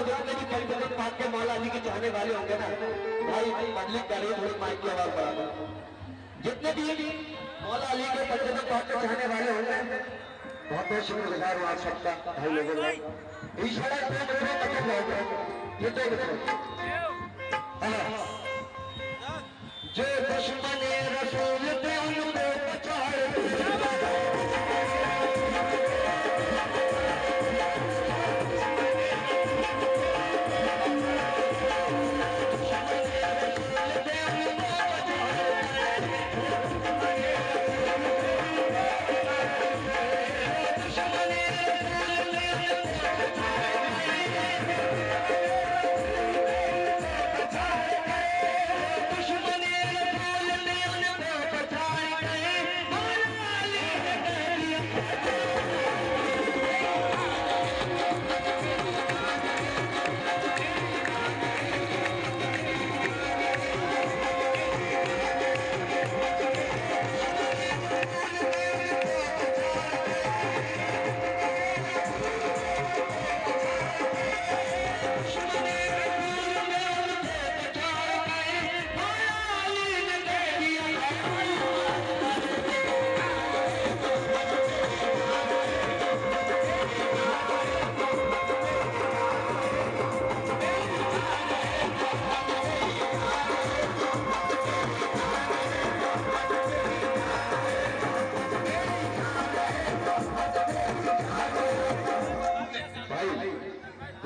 हज़रत भी पाक के मौला अली के चाहने वाले होंगे ना। भाई पब्लिक रही है थोड़ी माइक की आवाज़ बढ़ा जितने भी मौला अली के पाक के चाहने वाले होंगे बहुत बहुत शुक्रगुजार हूँ आप सबका। भाई लोगों का ईश्वर ये तो हाँ। जो दुश्मन रसूल